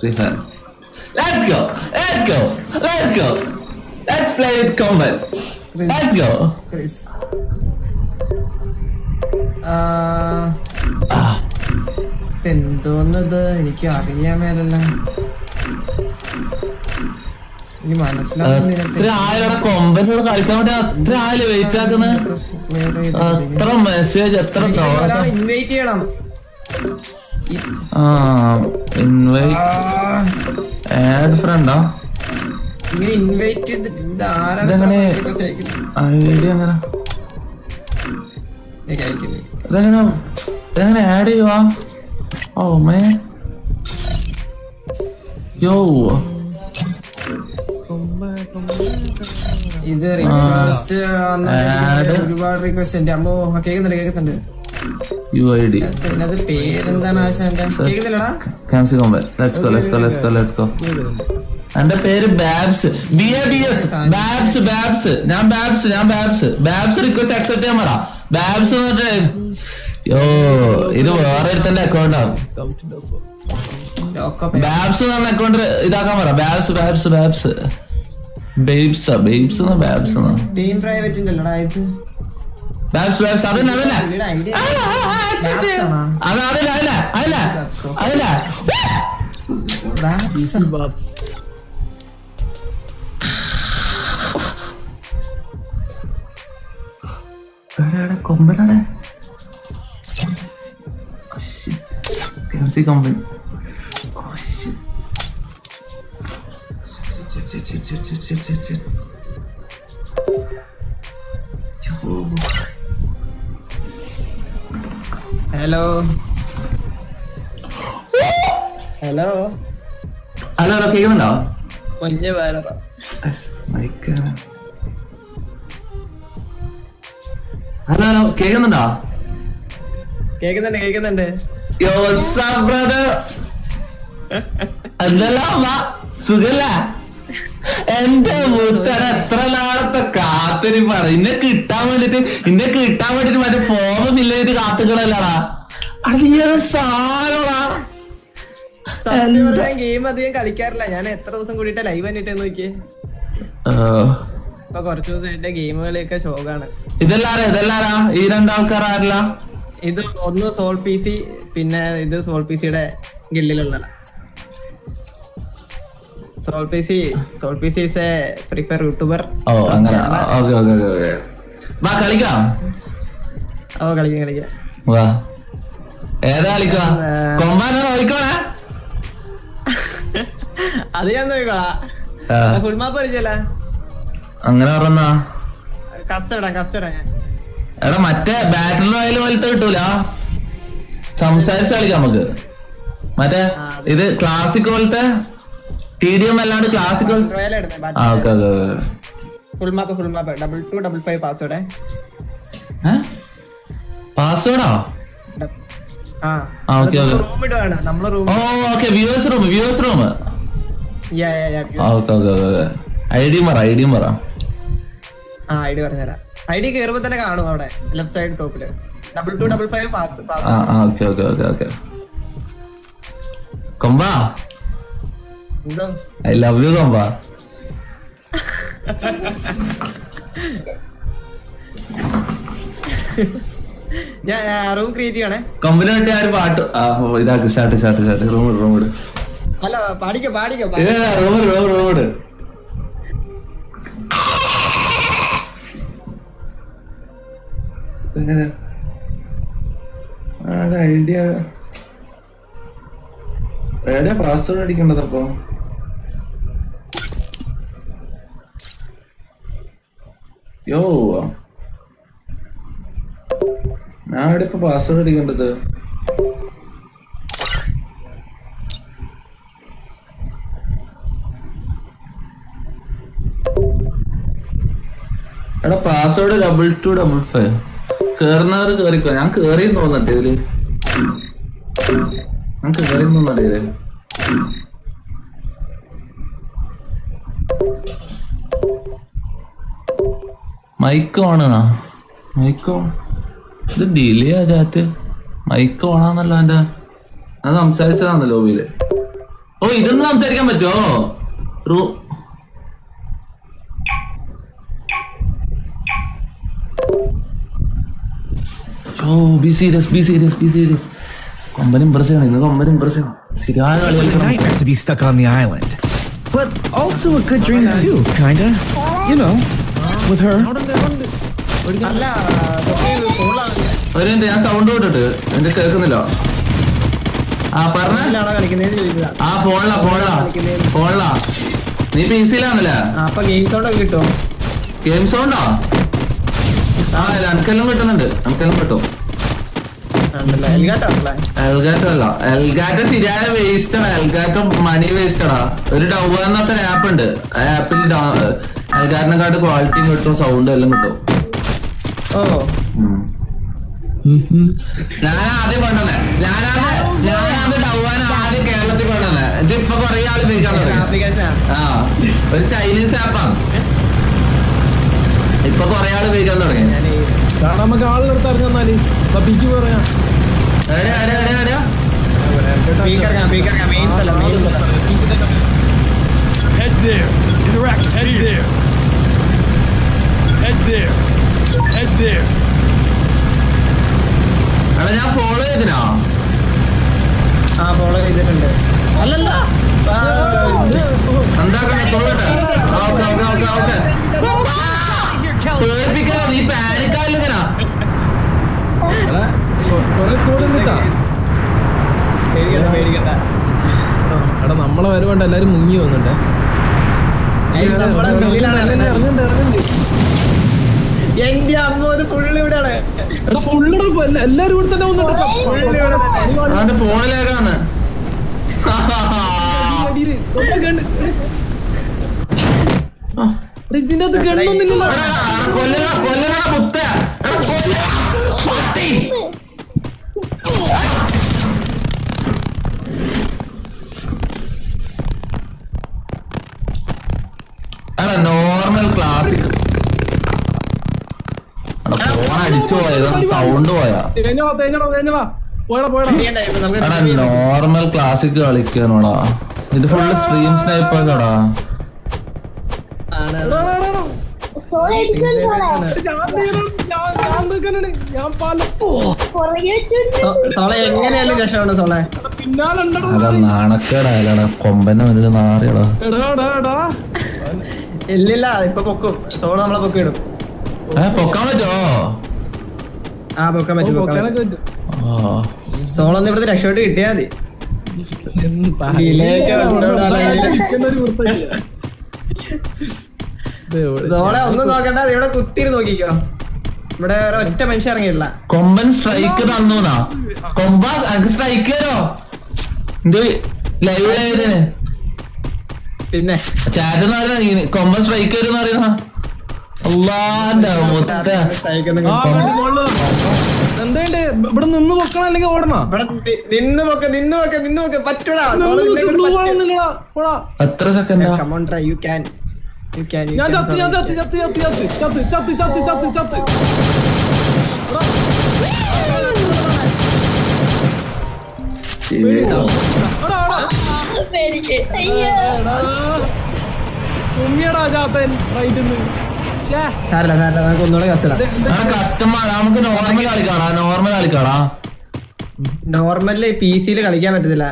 Free Fire. Let's go! Let's go! Let's go! Let's play with combat. Let's go! Chris ആ, എനിക്ക് അറിയാൻ മേലല്ല മനസ്സിലാവുന്നില്ല എത്ര മെസ്സേജ് എത്ര ഇൻവൈറ്റ് ചെയ്യണം ഇൻവൈറ്റ് ആഡ് ഫ്രണ്ടാ ഇതെങ്ങനെ? ഐഡിയ എങ്ങനെ. ഇതെങ്ങനെ ഇതെങ്ങനെ ആഡ് ചെയ്യുവാ? ഓ മേ. യോ. ഇത് റിക്വസ്റ്റ്. ഒരുപാട് റിക്വസ്റ്റ് ഉണ്ട്. അമ്മോ കേൾക്കുന്നുണ്ട് കേൾക്കുന്നുണ്ട്. യു ഐ ഡി എന്റെ പേര് Babs B A B S Babs Babs ഞാൻ ബാബ്സ് ഞാൻ ബാബ്സ് ബാബ്സ് റിക്വസ്റ്റ് അക്സെപ്റ്റ് ചെയ്യാൻ പറ. ബാബ്സ് എന്നിട്ട് യോ ഇത് വേറെ ഒരുത്തന്റെ അക്കൗണ്ടാവും ബാബ്സ് എന്ന് അക്കൗണ്ട് ഇതാക്കാൻ പറ. Babs Babs Babs babes babes Babs team പ്രൈവറ്റിന്റെ Babs Babs അതന്നെ അതന്നെ. ഇവിടെ ഐഡിയ ആ, ആ, ആ, accept ചെയ്യാം. അത് അതില്ല അതില്ല അതില്ല അതില്ല കൊമ്പനാണ് KFC കൊമ്പൻ Oh, shit. Shit, shit, shit, shit, shit, Hello hello hello കേൾക്കുന്നുണ്ടോ? മഞ്ഞ മൈക്ക് ഹലോ ഹലോ കേൾക്കുന്നുണ്ടോ? കേക്കുന്നുണ്ട് കേക്കുന്നുണ്ട് യോ ബ്രദർ എന്തെല്ലാം സുഖല്ല? എന്റെ മുത്തര എത്ര നാളത്തെ കാത്തിരിപ്പാണ് ഇന്നെ കിട്ടാൻ വേണ്ടിട്ട് ഇന്നെ കിട്ടാൻ വേണ്ടിട്ട് മറ്റേ ഫോം ഇല്ല ഇത് കാത്തുകളല്ലടാ അത് സാരോടാ ഗെയിം അധികം കളിക്കാറില്ല. ഞാൻ എത്ര ദിവസം കൂടിയിട്ട് ലൈവ് വന്നിട്ട് നോക്കിയേ. ഇപ്പൊ കുറച്ചു ദിവസമായിട്ട് ഗെയിമുകളൊക്കെ ശോകാണ്. ഇതെല്ലാരാ ഇതെല്ലാരാ? ഈ രണ്ടാൾക്കാർ ആരല്ല ഇത് ഒന്ന് സോൾ പി സി പിന്നെ ഇത് സോൾ പി സിയുടെ ഗില്ലിലുള്ള Soul P C Soul P C is a Free Fire YouTuber ഓ അങ്ങനെ. ഓക്കെ ഓക്കെ ഓക്കെ വാ കളിക്കാം. ഓ കളിക്കാം കളിക്കാം. വാ. ഏതാ കളിക്കുക? കൊമ്പാനോ അത് ഞാൻ ഫുൾ മാപ്പ് കളിച്ചല്ല? അങ്ങനെ പറഞ്ഞ? ഞാൻ. എടാ മറ്റേ ബാറ്റിൽ റോയൽ പോലത്തെ കിട്ടൂല. സംസാരിച്ച് കളിക്കാം നമുക്ക്. മറ്റേ ഇത് ക്ലാസിക് പോലത്തെ ടി ഡി എം അല്ലാണ്ട് classical full map full map double two double five password പാസ്വേഡോ viewers room viewers room okay okay okay I D പറ ഐ ഡി പറ. ആ ഐ ഡി പറഞ്ഞുതരാം. ഐ ഡി കയറുമ്പോ തന്നെ കാണും അവിടെ ലെഫ്റ്റ് സൈഡ് ടോപ്പിൽ double two double five pass okay okay okay okay കൊമ്പാ? I love you, കൊമ്പാ ഞാൻ റൂം ക്രിയേറ്റ് ചെയ്യണേ കൊമ്പിന് വേണ്ടി ആ ഒരു പാട്ട്. ഇതാക്ക് start start start room room ഇട്. അല്ല പാടിക്കോ പാടിക്കോ റൂം റൂം റൂം ഇട് എങ്ങനെ? ഐഡിയ എവിടെയാ പാസ്വേഡ് അടിക്കേണ്ടത് യോ. ഞാൻ എവിടെ ഇപ്പൊ പാസ്വേഡ് അടിക്കേണ്ടത്? എടാ password double two double five കേറുന്നവർ കേറിക്കോ. ഞാൻ കേറിയെന്ന് തോന്നട്ടെ ഇതിൽ. ഞാൻ കേറിയെന്ന് തോന്നട്ടെ ഇതിൽ. മൈക്ക് ഓണാ. Mic on. ഇത് ഡിലേ ആ ചാറ്റ്. മൈക്ക് ഓണാന്നല്ലോ എന്റെ ഞാൻ സംസാരിച്ചതാണ് ലോബിയിൽ. ഓ ഇതൊന്നും സംസാരിക്കാൻ പറ്റുമോ room be serious be serious be serious കൊമ്പൻ ചെയ്യണം ഇന്ന് കൊമ്പൻ ചെയ്യണം ശരിയായ. But also a good too, kinda. You know, with her. Minute ഞാൻ സൗണ്ട് വിട്ടിട്ട് എന്റെ കേൾക്കുന്നില്ല. ആ പറഞ്ഞ. ആ ഫോണിലാ ഫോണിലാ ഫോണിലാ. നീ പി സിയിലാണല്ലേ ഗെയിം സൗണ്ട് ആ അല്ല എനിക്കെല്ലാം കിട്ടുന്നുണ്ട്. എനിക്കെല്ലാം കിട്ടും. എൽഗാറ്റോ ശരിയായ വേസ്റ്റാണ് എൽഗാറ്റോ മണി വേസ്റ്റ് ആടാ ഒരു ഡൗ എന്നൊക്കെ ആപ്പ് ഉണ്ട്. ആ ആപ്പിൽ എൽഗാറ്റിനെക്കാട്ട് ക്വാളിറ്റിയും കിട്ടും സൗണ്ടും എല്ലാം കിട്ടും. ഓ. ഉം. ഞാൻ ആദ്യം കൊണ്ടുവന്നേ ഞാനാണ് ഞാനാണ് ഡൗവാൻ ആദ്യം കേരളത്തിൽ കൊണ്ടുവന്നേ ഇതിപ്പോ കൊറേ ആൾ ഉപയോഗിക്കാൻ തുടങ്ങി. ആ? ഒരു ചൈനീസ് ആപ്പാണ് ഇപ്പൊ കൊറേ ആൾ ഉപയോഗിക്കാൻ തുടങ്ങി. കാരണം നമുക്ക് ആളുകളെടുത്ത് ഇറങ്ങുന്നാൽ ബിക്ക് പറയാം. എവിടെയാ എവിടെയാ എവിടെയാ എവിടെയാ? സ്പീക്കർ സ്പീക്കർ മെയിൻ സ്ഥലം മെയിൻ സ്ഥലം. Head there. Interact. Head there. Head there. Head there. അല്ല ഞാൻ ഫോളോ ചെയ്തിനോ? ആ ഫോളോ ചെയ്തിട്ടുണ്ട്. അല്ലല്ല. ആ, എന്താക്കണേ തോന്നട്ടെ ഓക്കെ ഓക്കെ ഓക്കെ ഓക്കെ. പേടിപ്പിക്കല നീ പാനിക്കാലിങ്ങനെ കൊറേ കൂടെ നിൽക്കാ. പേടിക്കണ്ട പേടിക്കണ്ട. എടാ നമ്മളെ വരവുണ്ട് എല്ലാരും മുങ്ങി വന്നിട്ടേ. എന്റെ അമ്മ ഒരു ഫുള്ള് ഇവിടെയാണ്. എല്ലാരും ഇവിടെ തന്നെ വന്നിട്ട് ഫോണിലേക്കാണ്. ഇതിന്റെ അത് കണ്ണൊന്നില്ലല്ലോ അടിച്ചു പോയതാ. സൗണ്ട് പോയാ? നോർമൽ ക്ലാസിക് കളിക്കാനോടാ. ഇത് ഫുള്ള് സ്ട്രീം സ്നൈപ്പ് എങ്ങനെയാലും രക്ഷമാണ് കൊമ്പന്നെ അതാ നാണക്കേടായാലടാ കൊമ്പനെ നാറിയടാ. ഇല്ലില്ല ഇപ്പൊ പൊക്കും. സോള നമ്മളെ പൊക്കിടും പൊക്കാൻ പറ്റുമോ ആ പൊക്കാൻ പറ്റും സോളൊന്നും ഇവിടുത്തെ രക്ഷപ്പെട്ട് കിട്ടിയാ മതി. സോളെ ഒന്നും നോക്കണ്ട ഇവിടെ കുത്തിരി നോക്കിക്കോ. ഇവിടെ ഒറ്റ മനുഷ്യ ഇറങ്ങിയില്ല കൊമ്പൻ സ്ട്രൈക്ക് തന്നൂന്നാ? കൊമ്പ സ്ട്രൈക്ക് തരോ? ഇത് ലൈവ് പിന്നെ? ചാറ്റ് കൊമ്പൻ സ്ട്രൈക്ക് തരും പറയുന്ന എന്താണ്ട്? ഇവിടെ നിന്ന് പൊക്കണം അല്ലെങ്കിൽ ഓടണോ? നിന്ന് നോക്ക നിന്ന് നോക്ക നിന്ന് നോക്ക പറ്റൂടാ. എത്ര സെക്കൻഡാ come on try you can you can you ഞാൻ ചത്ത് ഞാൻ ചത്ത് ചത്ത് ചത്ത് ചത്ത് ചത്ത് ചത്ത് ചത്ത് ചത്ത് ചത്ത്. കുമ്മിയടാ ചാത്തൻ റൈറ്റിന്ന് ഛേ, സാരല്ല സാരല്ല നമുക്ക് ഒന്നുകൂടെ ഇത് കസ്റ്റമർ നമുക്ക് നോർമൽ കളിക്കാടാ നോർമൽ കളിക്കാടാ നോർമലി പി സിയിൽ കളിക്കാൻ പറ്റത്തില്ല.